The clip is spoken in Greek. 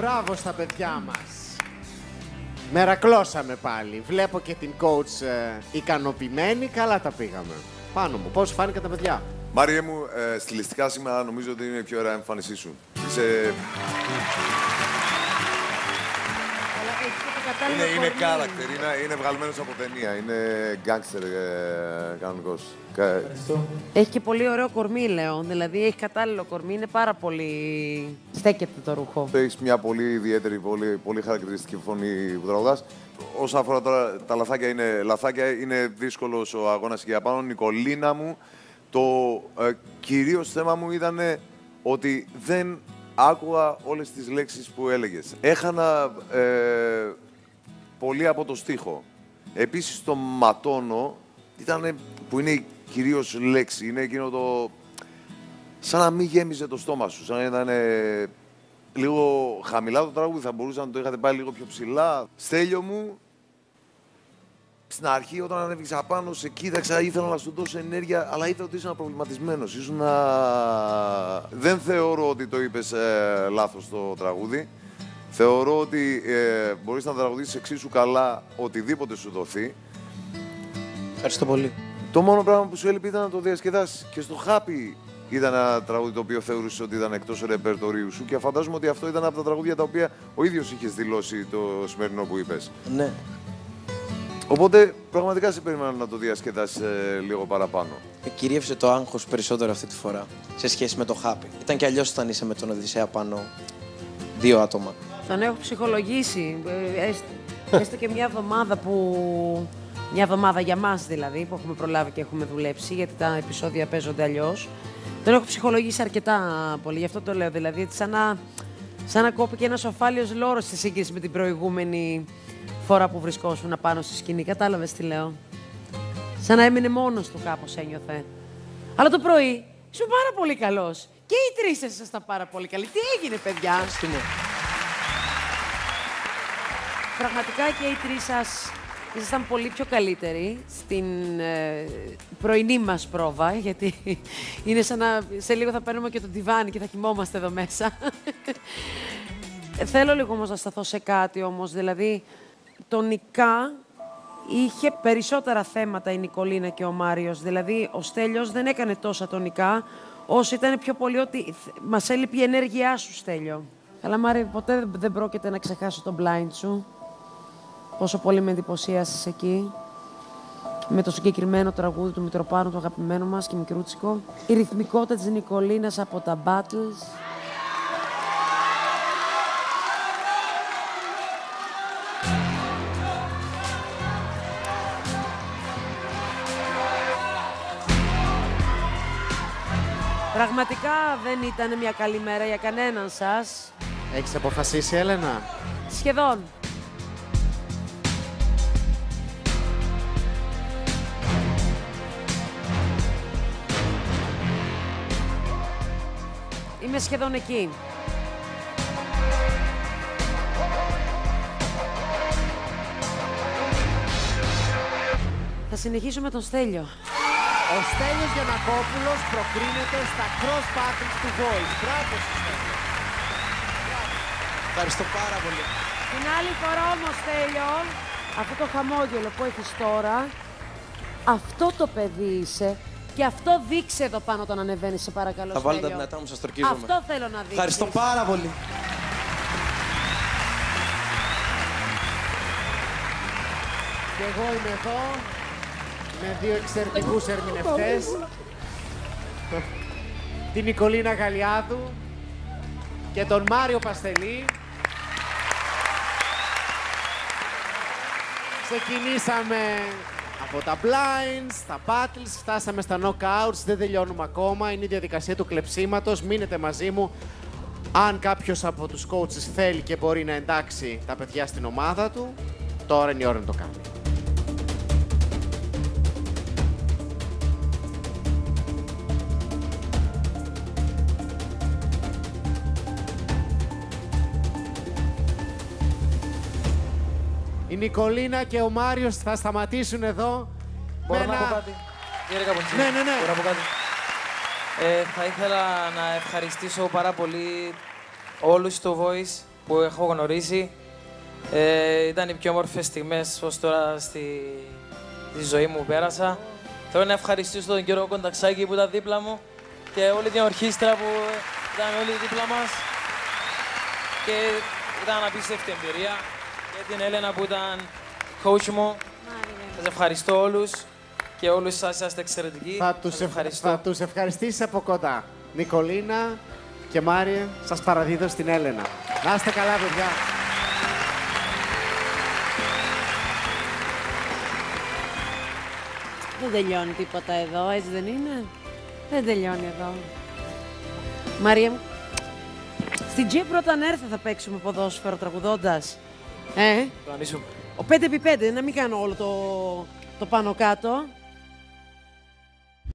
Μπράβο στα παιδιά μας. Μερακλώσαμε πάλι. Βλέπω και την coach ε, ικανοποιημένη. Καλά τα πήγαμε. Πάνω μου. Πώς φάνηκαν τα παιδιά; Μάριε μου, ε, στιλιστικά σήμερα νομίζω ότι είναι η πιο ωραία εμφάνισή σου. Είσαι... Είναι, είναι character, είναι, είναι βγαλμένος από ταινία. Είναι γκάγκστερ ε, κανονικός. Κα- Έχει και πολύ ωραίο κορμί, λέω. Δηλαδή έχει κατάλληλο κορμί. Είναι πάρα πολύ. Στέκεται το ρούχο. Έχεις μια πολύ ιδιαίτερη, πολύ, πολύ χαρακτηριστική φωνή που τραγουδάς. Όσον αφορά τώρα τα λαθάκια, είναι, λαθάκια, είναι δύσκολος ο αγώνας για πάνω. Νικολίνα μου, το ε, κυρίως θέμα μου ήταν ότι δεν άκουγα όλες τις λέξεις που έλεγες. Έχανα ε, πολύ από το στίχο. Επίσης το ματώνω, ήταν, που είναι η κυρίως λέξη, είναι εκείνο το... Σαν να μην γέμιζε το στόμα σου, σαν να ήταν ε, λίγο χαμηλά το τραγούδι, θα μπορούσα να το είχατε πάει λίγο πιο ψηλά. Στέλιο μου, στην αρχή όταν ανέβηξα απάνω, σε κοίταξα, ήθελα να σου δώσω ενέργεια, αλλά είδα ότι ήσουν προβληματισμένος. Ήσουν Δεν θεωρώ ότι το είπες ε, λάθος το τραγούδι. Θεωρώ ότι ε, μπορείς να τραγουδήσεις εξίσου καλά οτιδήποτε σου δοθεί. Ευχαριστώ πολύ. Το μόνο πράγμα που σου έλειπε ήταν να το διασκεδάσεις. Και στο Happy ήταν ένα τραγούδι το οποίο θεωρούσες ότι ήταν εκτός ρεπερτορίου σου και φαντάζομαι ότι αυτό ήταν από τα τραγούδια τα οποία ο ίδιος είχες δηλώσει το σημερινό που είπες. Ναι. Οπότε πραγματικά σε περιμένω να το διασκεδάσεις λίγο παραπάνω. Με κυρίευσε το άγχος περισσότερο αυτή τη φορά σε σχέση με το Happy. Ήταν και αλλιώς όταν είσαι με τον Οδυσσέα πάνω δύο άτομα. Τον έχω ψυχολογήσει. ε, έστω- Έστω και μια εβδομάδα που. Μια εβδομάδα για μας δηλαδή, που έχουμε προλάβει και έχουμε δουλέψει, γιατί τα επεισόδια παίζονται αλλιώς. Τον έχω ψυχολογήσει αρκετά πολύ, γι' αυτό το λέω. Δηλαδή, έτσι σαν να, σαν να κόπηκε ένας οφάλιος λόρος στη σύγκριση με την προηγούμενη φορά που βρισκόσουν πάνω στη σκηνή. Κατάλαβες τι λέω. Σαν να έμεινε μόνος του κάπως ένιωθε. Αλλά το πρωί ήσουν πάρα πολύ καλός. Και οι τρεις ήσασταν πάρα πολύ καλοί. Τι έγινε, παιδιά; Ευχαριστούμε. Πραγματικά και οι τρεις σας ήσασταν πολύ πιο καλύτεροι στην ε, πρωινή μας πρόβα, γιατί είναι σαν να σε λίγο θα παίρνουμε και το τιβάνι και θα κοιμόμαστε εδώ μέσα. Ε, Θέλω λίγο όμως να σταθώ σε κάτι όμως, δηλαδή τονικά είχε περισσότερα θέματα η Νικολίνα και ο Μάριος, δηλαδή ο Στέλιος δεν έκανε τόσα τονικά, όσο ήταν πιο πολύ ότι θ- μας έλειπε η ενέργειά σου, Στέλιο. Καλά, Μάρη, ποτέ δεν- δεν πρόκειται να ξεχάσω τον blind σου. Πόσο πολύ με εντυπωσίασες εκεί. Με το συγκεκριμένο τραγούδι του Μητροπάνου, το αγαπημένο μας και μικρούτσικο. Η ρυθμικότητα της Νικολίνας από τα battles. Πραγματικά δεν ήταν μια καλή μέρα για κανέναν σας. Έχεις αποφασίσει, Έλενα; Σχεδόν. Είμαι σχεδόν εκεί. Θα συνεχίσω με τον Στέλιο. Ο Στέλιος Γιανακόπουλος προκρίνεται στα cross battles του Voice. Μπράβο σου, Στέλιο. Ευχαριστώ πάρα πολύ. Την άλλη φορά όμως, Στέλιο, αυτό το χαμόγελο που έχεις τώρα, αυτό το παιδί είσαι και αυτό δείξε εδώ πάνω όταν ανεβαίνεις, σε παρακαλώ, Θα βάλω τα Στέλιο. δυνατά μου, σας τορκίζομαι. Αυτό θέλω να δείξεις. Ευχαριστώ πάρα πολύ. Και εγώ είμαι εδώ με δύο εξαιρετικούς ερμηνευτές. Την Νικολίνα Γαλιάδου και τον Μάριο Παστελή. Ξεκινήσαμε από τα blinds, τα battles, φτάσαμε στα knockouts, δεν τελειώνουμε ακόμα, είναι η διαδικασία του κλεψίματος, μείνετε μαζί μου. Αν κάποιος από τους coaches θέλει και μπορεί να εντάξει τα παιδιά στην ομάδα του, τώρα είναι η ώρα να το κάνει. Η Νικολίνα και ο Μάριος θα σταματήσουν εδώ. Μπορώ με να ένα- πω κάτι; Κύριε Καποντσίνη, Ναι, ναι, ναι. Μπορώ να πω κάτι; Ε, θα ήθελα να ευχαριστήσω πάρα πολύ όλους στο Voice που έχω γνωρίσει. Ε, ήταν οι πιο όμορφες στιγμές ως τώρα στη, στη ζωή μου που πέρασα. Θέλω να ευχαριστήσω τον κύριο Κονταξάκη που ήταν δίπλα μου και όλη την ορχήστρα που ήταν όλοι δίπλα μας. Και ήταν απίστευτη εμπειρία και την Έλενα που ήταν coach μου. Σας ευχαριστώ όλους και όλους σας είσαστε εξαιρετικοί. Θα Σας τους, ευ... ευχαριστώ. θα τους ευχαριστήσεις από κοντά. Νικολίνα και Μάριε, σας παραδίδω στην Έλενα. Να είστε καλά, παιδιά. Δεν τελειώνει τίποτα εδώ, έτσι δεν είναι; Δεν τελειώνει εδώ. Μαρία μου, στην Τζίπρο όταν έρθει θα παίξουμε ποδόσφαιρο τραγουδώντας. Ε, Το ανήσου. ο 5x5, να μην κάνω όλο το, το πάνω κάτω.